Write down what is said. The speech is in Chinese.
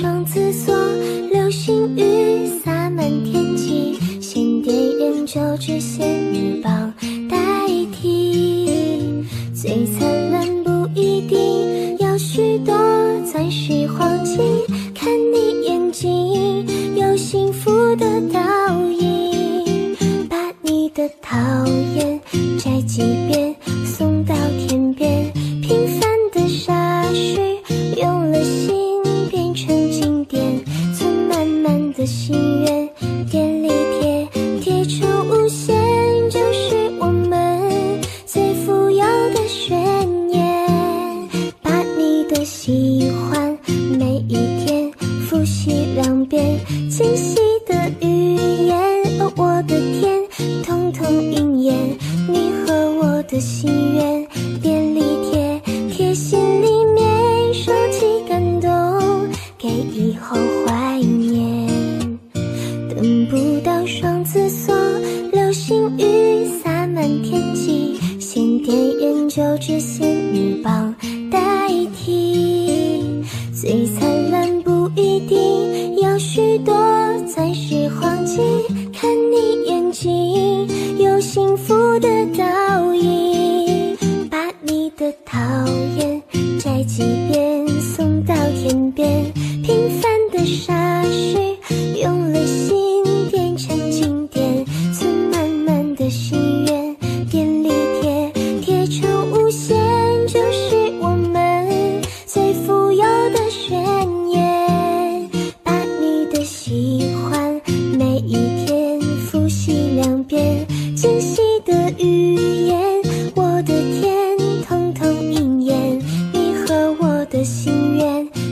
双子座，流星雨洒满天际，仙点烟就指仙女棒代替。最灿烂不一定要许多钻石黄金，看你眼睛有幸福的倒影，把你的讨厌。的心愿，便利贴贴出无限，就是我们最富有的宣言。把你的喜欢每一天复习两遍，清晰。最灿烂不一定有许多钻石黄金，看你眼睛有幸福的倒影，把你的讨厌摘几遍，送到天边。心愿。